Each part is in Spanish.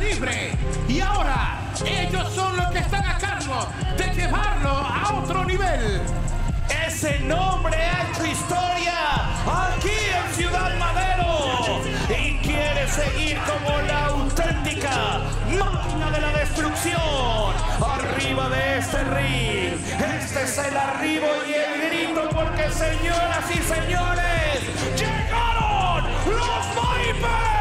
libre y ahora ellos son los que están a cargo de llevarlo a otro nivel. Ese nombre ha hecho historia aquí en Ciudad Madero y quiere seguir como la auténtica máquina de la destrucción arriba de este ring. Este es el arribo y el grito porque señoras y señores, llegaron los Vipers.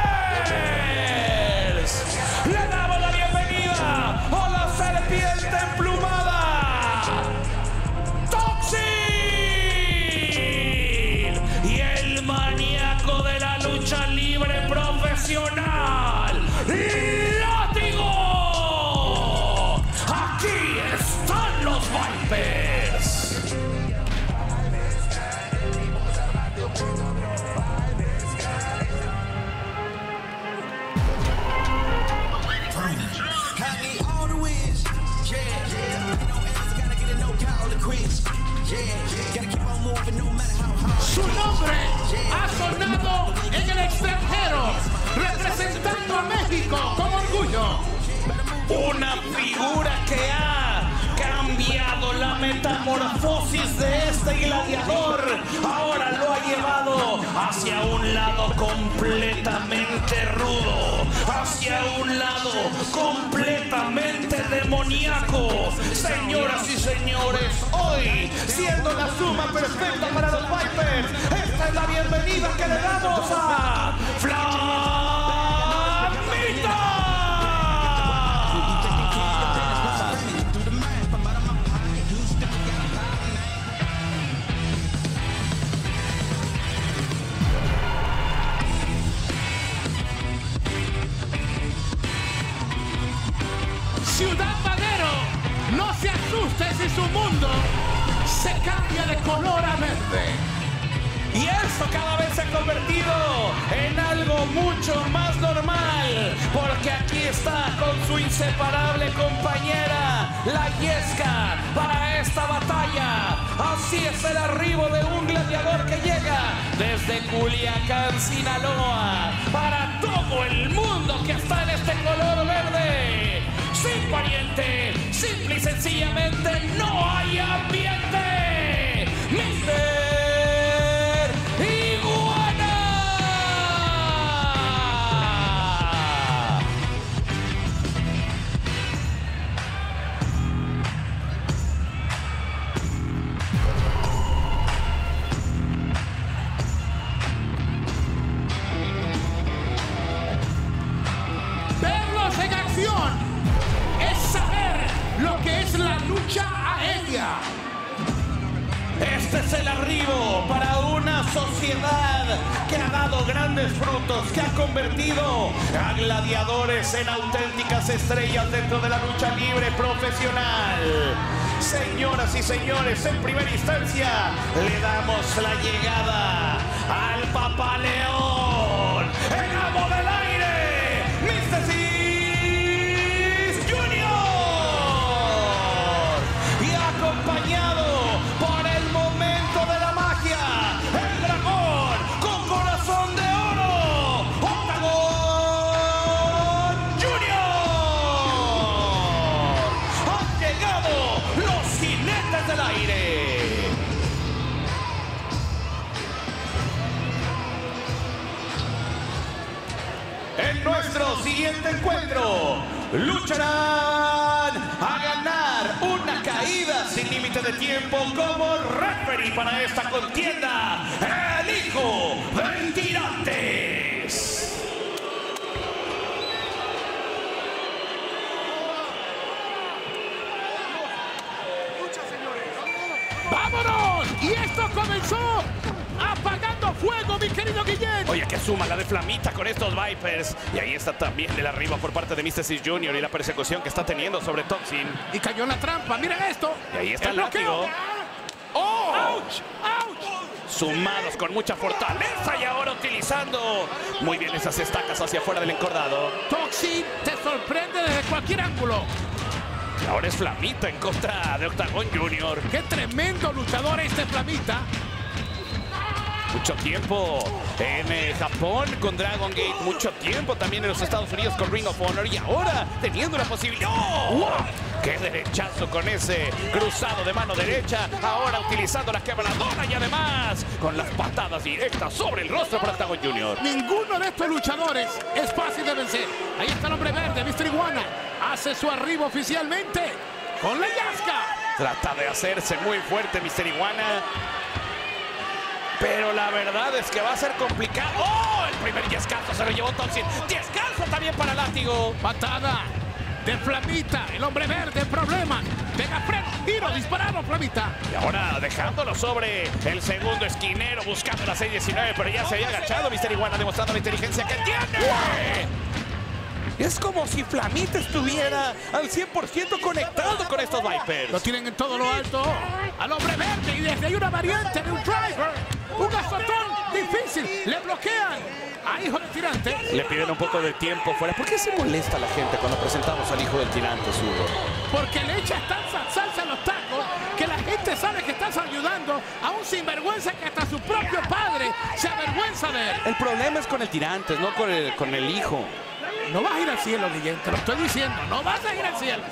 México orgullo. Una figura que ha cambiado la metamorfosis de este gladiador. Ahora lo ha llevado hacia un lado completamente rudo, hacia un lado completamente demoníaco. Señoras y señores, hoy, siendo la suma perfecta para los Vipers, esta es la bienvenida que le damos a Flamita. Así es el arribo de un gladiador que llega desde Culiacán, Sinaloa, para todo el mundo que está en este color verde. Sin pariente, simple y sencillamente no hay ambiente. Mister la lucha aérea. Este es el arribo para una sociedad que ha dado grandes frutos, que ha convertido a gladiadores en auténticas estrellas dentro de la lucha libre profesional. Señoras y señores, en primera instancia le damos la llegada al Papa León, siguiente encuentro, lucharán a ganar una caída sin límite de tiempo como referee para esta contienda, el hijo de Tirantes. ¡Vámonos! Y esto comenzó apagando fuego, mi querido Guillén. Oye, que suma la de Flamita con estos Vipers. Y ahí está también el arriba por parte de. Cis Jr. y la persecución que está teniendo sobre Toxin. Y cayó en la trampa, miren esto. Y ahí está el bloqueo. látigo. ¡Oh! ¡Auch! ¡Auch! Sumados con mucha fortaleza y ahora utilizando muy bien esas estacas hacia afuera del encordado. Toxin te sorprende desde cualquier ángulo. Ahora es Flamita en contra de Octagon Junior. ¡Qué tremendo luchador este Flamita! Mucho tiempo en eh, Japón con Dragon Gate, mucho tiempo también en los Estados Unidos con Ring of Honor y ahora teniendo la posibilidad. ¡Oh! ¡Qué derechazo con ese cruzado de mano derecha! Ahora utilizando la quebradora y además con las patadas directas sobre el rostro para Octagon Junior. Ninguno de estos luchadores es fácil de vencer. Ahí está el hombre verde, Mr. Iguana. Hace su arribo oficialmente con la yasca. Trata de hacerse muy fuerte Mr. Iguana. Pero la verdad es que va a ser complicado. ¡Oh! El primer descanso se lo llevó Toxin. Descanso también para Látigo. Patada de Flamita, el hombre verde, problema. Pega freno, tiro, disparado, Flamita. Y ahora dejándolo sobre el segundo esquinero, buscando la 6-19, pero ya se había agachado Mr. Iguana, demostrando la inteligencia que tiene. Es como si Flamita estuviera al 100% conectado con estos Vipers. Lo tienen en todo lo alto al hombre verde y desde ahí una variante de un driver. Un azotón difícil. Le bloquean a Hijo del Tirante. Le piden un poco de tiempo fuera. ¿Por qué se molesta la gente cuando presentamos al Hijo del Tirante, Hugo? Porque le echa tanta salsa a los tacos que la gente sabe que estás ayudando a un sinvergüenza que hasta su propio padre se avergüenza de él. El problema es con el Tirantes, no con el, con el Hijo. No vas a ir al cielo, Guillén, te lo estoy diciendo. No vas a ir al cielo.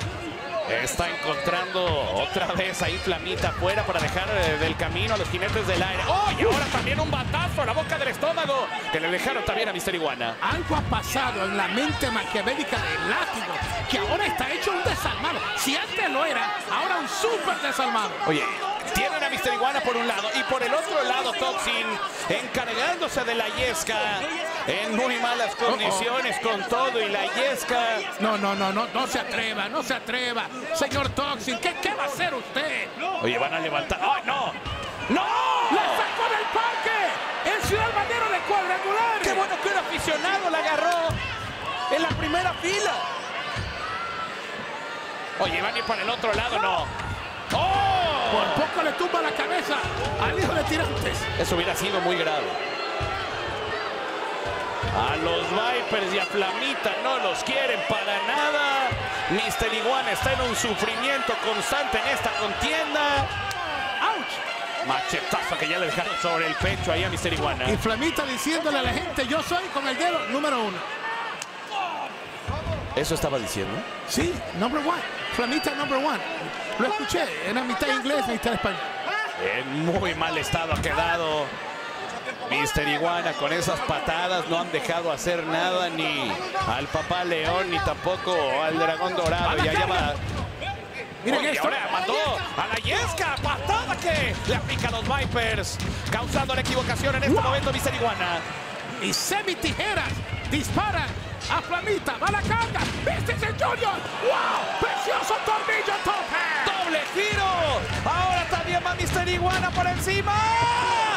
Está encontrando otra vez ahí Flamita afuera para dejar eh, del camino a los jinetes del aire. ¡Oh! Y ahora también un batazo a la boca del estómago que le dejaron también a Mister Iguana. Algo ha pasado en la mente maquiavélica del látigo, que ahora está hecho un Si antes lo era, ahora un súper desalmado. Oye, tienen a Mister Iguana por un lado y por el otro lado Toxin encargándose de la yesca en muy malas condiciones con todo y la yesca. No, no, no, no, no se atreva, no se atreva. Señor Toxin, ¿qué, qué va a hacer usted? Oye, van a levantar. ¡Ay, no! ¡No! ¡La sacó del parque! ¡El Ciudad Bandero de cuadrangular! ¡Qué bueno que un aficionado la agarró en la primera fila! Oye, a ir para el otro lado, no. ¡Oh! Por poco le tumba la cabeza al hijo de tirantes. Eso hubiera sido muy grave. A los Vipers y a Flamita no los quieren para nada. Mister Iguana está en un sufrimiento constante en esta contienda. ¡Auch! Machetazo que ya le dejaron sobre el pecho ahí a Mister Iguana. Y Flamita diciéndole a la gente, yo soy con el dedo número uno. ¿Eso estaba diciendo? Sí, number one. Flamita number one. Lo escuché, era mitad inglés, mitad español. En muy mal estado ha quedado Mister Iguana con esas patadas no han dejado hacer nada ni al papá León ni tampoco al dragón dorado. Y allá va. Miren Oye, esto. ahora mandó a la Yesca, patada que le aplica a los Vipers, causando la equivocación en este momento Mister Iguana. Y semi tijeras disparan a Flamita. Va la carga. Este es el Junior. ¡Wow! ¡Precioso tornillo tope! ¡Doble giro! Ahora también va Mister Iguana por encima.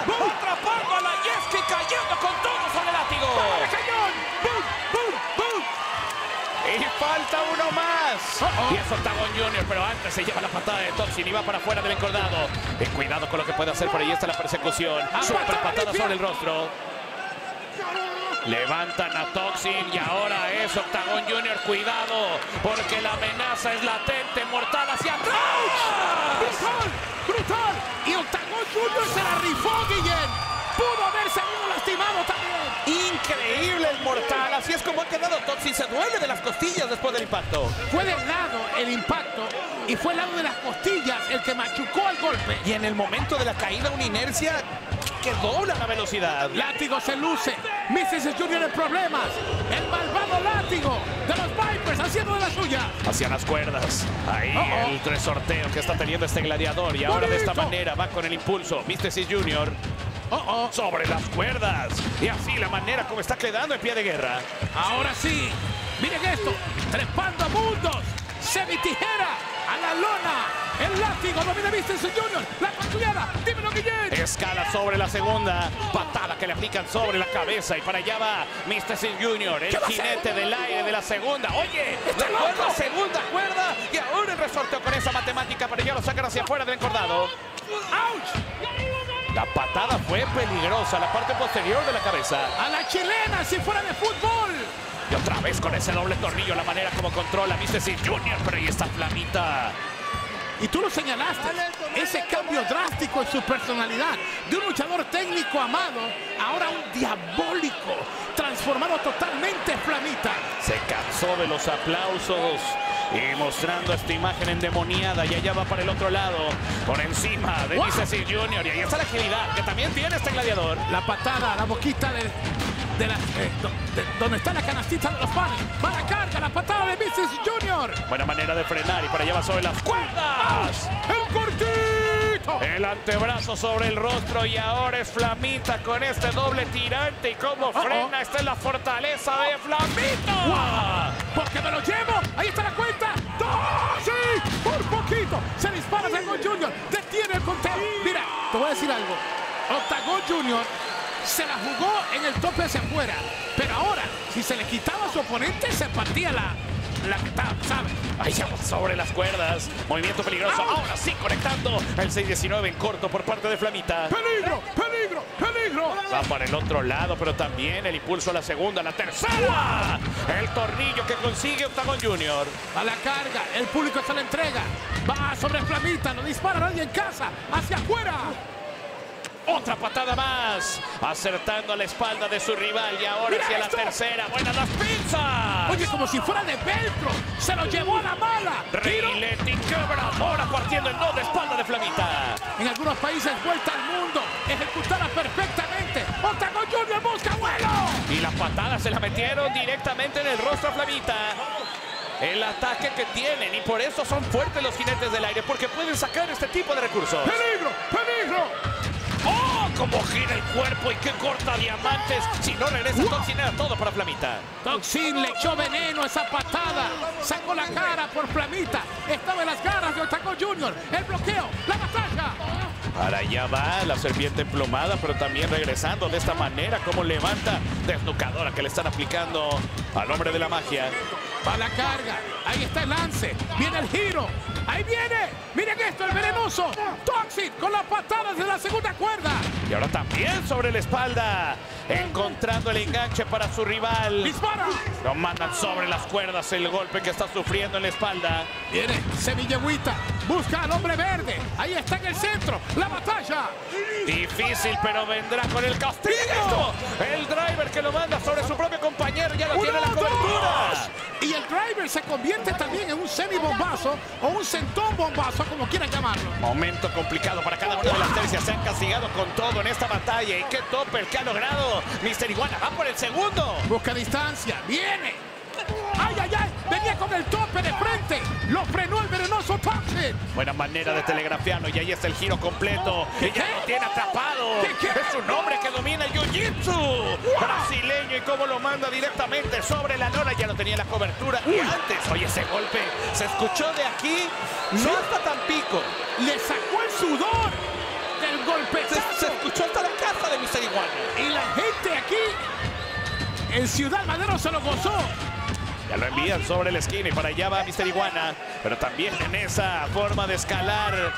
Atrapando a la Yesca y cayendo con todo sobre el látigo. ¡Para cañón! ¡Bum! ¡Bum! ¡Bum! Y falta uno más. Oh. Y es Octagon Junior, pero antes se lleva la patada de Toxin y va para afuera del encordado. Eh, cuidado con lo que puede hacer, por ahí está la persecución. Ah, Super patada sobre el rostro. Levantan a Toxin y ahora es Octagon Junior. Cuidado, porque la amenaza es latente, mortal hacia atrás. ¡Brutal! ¡Brutal! Y Octagon Junior se la rifó, Guillén. Pudo haber salido lastimado también. Increíble el mortal. Así es como ha quedado Toxin. Se duele de las costillas después del impacto. Fue del lado el impacto y fue el lado de las costillas el que machucó el golpe. Y en el momento de la caída, una inercia que dobla la velocidad. Látigo se luce. Mrs. Junior en problemas. El malvado látigo de los Vipers haciendo de la suya. hacia las cuerdas. Ahí oh. el resorteo que está teniendo este gladiador. Y ahora de esta manera va con el impulso. Místesis Junior oh. sobre las cuerdas. Y así la manera como está quedando en pie de guerra. Ahora sí. Miren esto. Trepando a mundos. Semi tijera a la lona. El látigo domina Mrs. Junior. La patrullada. Dímelo, Guillén. Escala sobre la segunda. Patada que le aplican sobre la cabeza. Y para allá va Místesis Junior. El jinete del aire de la segunda. Oye, ¡Está la cuerda, loco! segunda cuerda. Y ahora el resorteo con esa matemática. Pero ya lo sacan hacia afuera del encordado. ¡Auch! La patada fue peligrosa. La parte posterior de la cabeza. A la chilena si fuera de fútbol. Y otra vez con ese doble tornillo, la manera como controla Místesis Junior. Pero ahí está Flamita. Y tú lo señalaste. ese cambio drástico en su personalidad. De un luchador técnico amado, ahora un diabólico, transformado totalmente en flamita. Se cansó de los aplausos y mostrando esta imagen endemoniada y allá va para el otro lado, por encima de. Junior y ahí está la agilidad que también tiene este gladiador. La patada, la boquita de, de la, eh, do- de- donde está la canastita de los panes. Va la carga, la patada de Mrs. Junior. Buena manera de frenar y para allá va sobre las cuerdas. ¡El cortito! El antebrazo sobre el rostro y ahora es Flamita con este doble tirante y cómo frena. Esta es la fortaleza de Flamita. Porque me lo llevo. Ahí está la cuenta. ¡Dos! ¡Sí! Por poquito. Se dispara Octagon Junior. Detiene el conteo. Mira, te voy a decir algo. Octagon Junior se la jugó en el tope hacia afuera. Pero ahora, si se le quitaba a su oponente, se partía la, la ¿sabes? Ahí ya sobre las cuerdas. Movimiento peligroso. Ahora sí conectando el 619 en corto por parte de Flamita. ¡Peligro! ¡Peligro! ¡Peligro! Va para el otro lado, pero también el impulso a la segunda, la tercera. El tornillo que consigue Octagon Junior. A la carga, el público se la entrega. Va sobre Flamita, lo dispara nadie en casa. ¡Hacia afuera! Otra patada más, acertando a la espalda de su rival y ahora hacia la tercera. Buenas las pinzas. Oye, como si fuera de velcro. Se lo llevó a la mala. Tiro. Rileti quebradora partiendo en dos de espalda de Flamita. En algunos países vuelta al mundo, ejecutada perfectamente. Octagon Junior busca vuelo. Y la patada se la metieron directamente en el rostro a Flamita. El ataque que tienen y por eso son fuertes los jinetes del aire porque pueden sacar este tipo de recursos. Peligro, peligro. Como gira el cuerpo y qué corta diamantes. Si no regresa Toxin era todo para Flamita. Toxin le echó veneno a esa patada. Sacó la cara por Flamita. Estaba en las garras de Octagon Junior. El bloqueo, la batalla. Para allá va la serpiente emplumada, pero también regresando de esta manera, como levanta desnucadora que le están aplicando al hombre de la magia. Va la carga. Ahí está el lance. Viene el giro. Ahí viene. Miren esto, el venenoso. Toxin con las patadas de la segunda cuerda. Y ahora también sobre la espalda, encontrando el enganche para su rival. Dispara. Lo mandan sobre las cuerdas el golpe que está sufriendo en la espalda. Viene Semillagüita. Busca al hombre verde. Ahí está en el centro. La batalla. Difícil, pero vendrá con el castigo. Se convierte también en un semibombazo o un centón bombazo, como quieran llamarlo. Momento complicado para cada una de las tercias. Se han castigado con todo en esta batalla. ¿Y qué topper que ha logrado? Mister Iguana va por el segundo. Busca distancia. Viene. Con el tope de frente. Lo frenó el venenoso Toxin. Buena manera de telegrafiarlo y ahí está el giro completo. Y ya lo tiene atrapado. ¿Qué, qué? Es un hombre que domina el jiu-jitsu. Brasileño y cómo lo manda directamente sobre la lona. Ya no tenía la cobertura. Y antes, oye, ese golpe se escuchó de aquí. No hasta Tampico. Le sacó el sudor del Se, golpetazo. se escuchó hasta la casa de Mister Iguana. Y la gente aquí en Ciudad Madero se lo gozó. Ya lo envían sobre la esquina y para allá va Mister Iguana. Pero también en esa forma de escalar.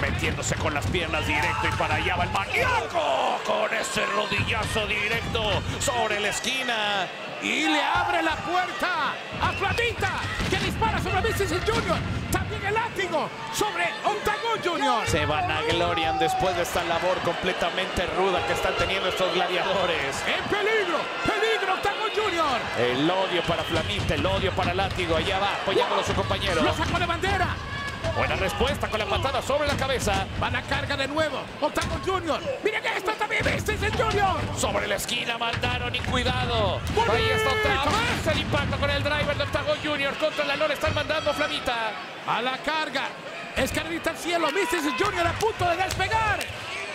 Metiéndose con las piernas directo y para allá va el maníaco. Con ese rodillazo directo sobre la esquina. Y le abre la puerta a Flamita, que dispara sobre Mrs. Junior. También el látigo sobre Octagon Junior. Se vanaglorian después de esta labor completamente ruda que están teniendo estos gladiadores. En peligro, Junior. El odio para Flamita, el odio para Látigo. Allá va apoyándolo a su compañero. Lo sacó de bandera. Buena respuesta con la patada sobre la cabeza. Va la carga de nuevo. Octagon Junior. Miren esto también, Mrs. Junior. Sobre la esquina mandaron y cuidado. Ahí está otra vez el impacto con el driver de Octagon Junior. Contra la lona están mandando Flamita. A la carga. Escarrita al cielo. Mrs. Junior a punto de despegar.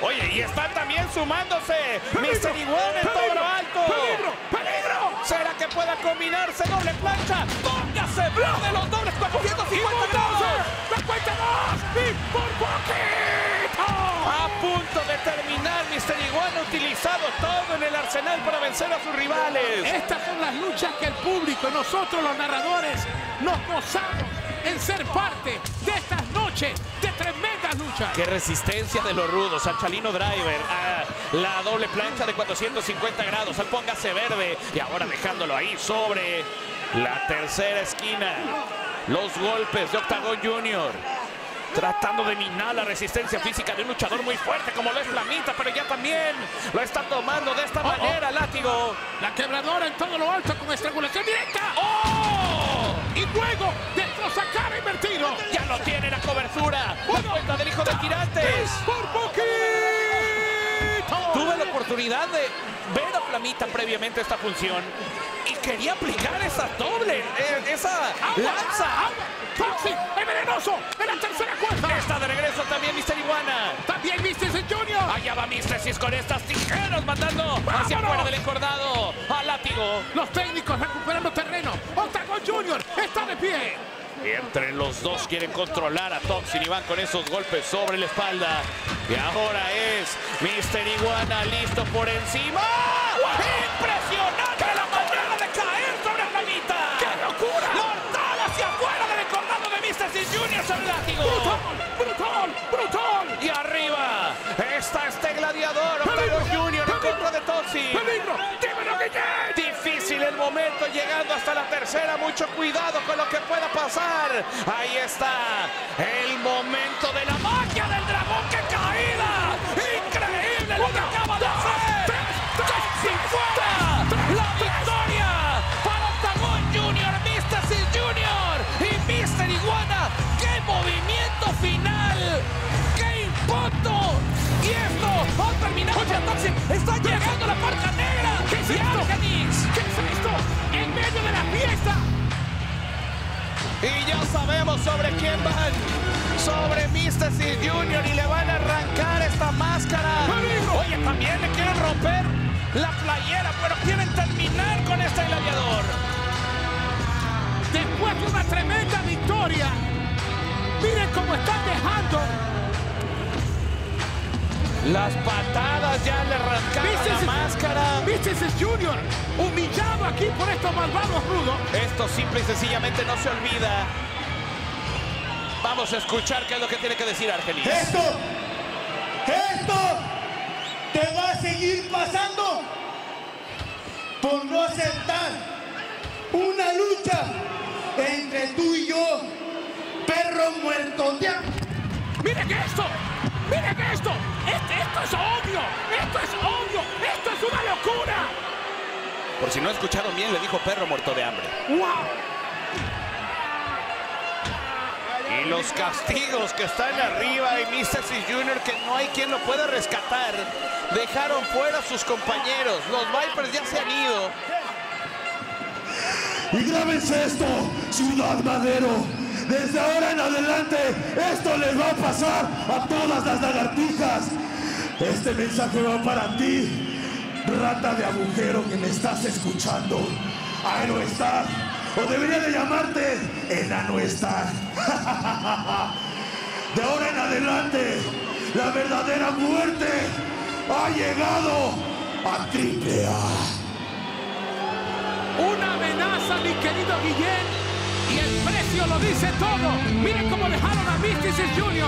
Oye, y están también sumándose. Mister Iguana en todo alto. peligro, peligro. ¿Será que pueda combinarse doble plancha? ¡Póngase blow de los dobles 450 grados! ¡La cuenta dos! ¡Y por poquito! A punto de terminar, Mister Iguana ha utilizado todo en el arsenal para vencer a sus rivales. Estas son las luchas que el público, nosotros los narradores, nos gozamos en ser parte de estas noches de Qué resistencia de los rudos al Chalino Driver, a la doble plancha de 450 grados, al póngase verde y ahora dejándolo ahí sobre la tercera esquina. Los golpes de Octagon Junior. Tratando de minar la resistencia física de un luchador muy fuerte como lo es Flamita, pero ya también lo está tomando de esta Oh, oh. manera, látigo. La quebradora en todo lo alto con estrangulación directa. ¡Oh! Y luego cara invertido. Ya lo tiene la cobertura. La cuenta del hijo de tirantes. Por poquito. Tuve la oportunidad de ver a Flamita previamente esta función y quería aplicar esa doble, eh, esa lanza. ¡Toxic! ¡Es venenoso! ¡En la tercera cuerda! Está de regreso también Mr. Iguana. También Mr. Junior. Allá va Mistesis con estas tijeras mandando hacia ¡Vámonos! afuera del encordado a látigo. Los técnicos recuperando terreno. Octagon Junior está de pie. Entre los dos quieren controlar a Toxin y van con esos golpes sobre la espalda. Y ahora es Mr. Iguana listo por encima. ¡Impresionante la manera de caer sobre Flamita! ¡Qué locura! ¡Mortal hacia afuera del encordado de Mr. Sis Jr. sobre el látigo! ¡Brutal! ¡Brutal! ¡Brutal! Y arriba está este gladiador. Octagon Jr. en contra de Toxin. ¡Peligro! ¡Dímelo, Guillén! Difícil el momento, llegando hasta la tercera. Mucho cuidado con lo que pueda pasar. Ahí está el momento de la magia del dragón. ¡Qué caída! ¡Increíble lo que acaba de hacer! ¡Toxin fuera! ¡La victoria para Octagon Junior, Mr. Sis Junior y Mr. Iguana! ¡Qué movimiento final! ¡Qué impacto! Y esto ha terminado. ¡Está llegando la marca negra! ¿Qué es. Y ya sabemos sobre quién van. Sobre Mr. Sis Jr. y le van a arrancar esta máscara. Oye, también le quieren romper la playera, pero quieren terminar con este gladiador. Después de una tremenda victoria. Miren cómo están dejando. Las patadas ya le arrancaron ¿Viste la ese- máscara. Mr. Junior humillado aquí por estos malvados rudos. Esto simple y sencillamente no se olvida. Vamos a escuchar qué es lo que tiene que decir Argenis. Esto, esto te va a seguir pasando por no aceptar una lucha entre tú y yo, perro muerto de. ¡Miren esto! ¡Miren esto! Este- esto es obvio! ¡Esto es obvio! ¡Esto es una locura! Por si no escucharon bien, le dijo perro muerto de hambre. ¡Wow! Y los castigos que están arriba y Mr. Sis Jr. que no hay quien lo pueda rescatar. Dejaron fuera a sus compañeros. Los Vipers ya se han ido. Y grábense esto, Ciudad Madero. Desde ahora en adelante, esto les va a pasar a todas las lagartijas. Este mensaje va para ti, rata de agujero que me estás escuchando. Aeroestar, o debería de llamarte Enano Star. De ahora en adelante, la verdadera muerte ha llegado a Triple A. Una amenaza, mi querido. Y el precio lo dice todo. Miren cómo dejaron a Mysticis Junior.